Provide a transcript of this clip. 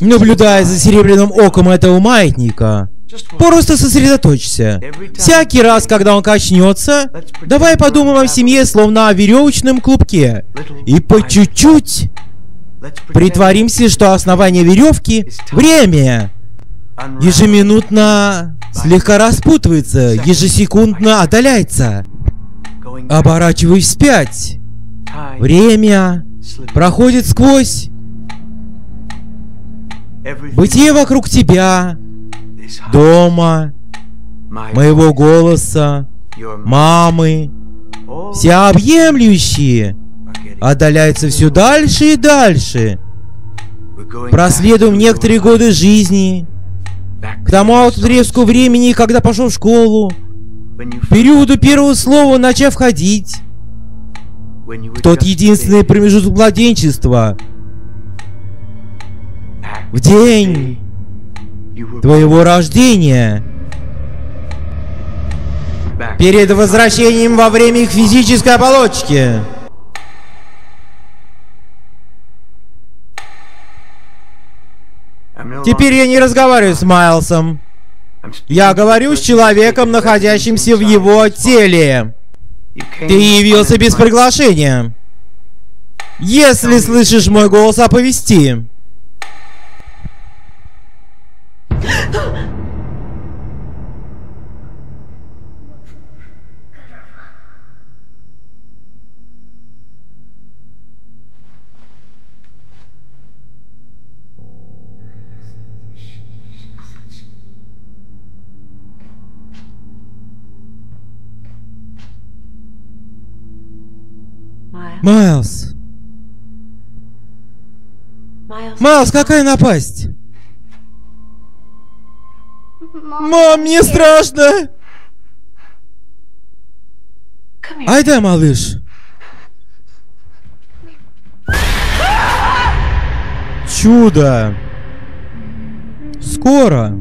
Наблюдая за серебряным оком этого маятника, просто сосредоточься. Всякий раз, когда он качнется, давай подумаем о семье, словно о веревочном клубке. И по чуть-чуть притворимся, что основание веревки — время. Ежеминутно слегка распутывается, ежесекундно отдаляется. Оборачиваюсь вспять. Время проходит сквозь бытие вокруг тебя, дома, моего голоса, мамы, всеобъемлющие, отдаляются все дальше и дальше. Проследуем некоторые годы жизни, к тому отрезку времени, когда пошел в школу, периоду первого слова, начав ходить, в тот единственный промежуток младенчества, в день твоего рождения, перед возвращением во время их физической оболочки. Теперь я не разговариваю с Майлсом. Я говорю с человеком, находящимся в его теле. Ты явился без приглашения. Если слышишь мой голос, оповести. Майлз. Майлз, какая напасть? Мам, мне страшно! Айда, малыш. Чудо. Скоро.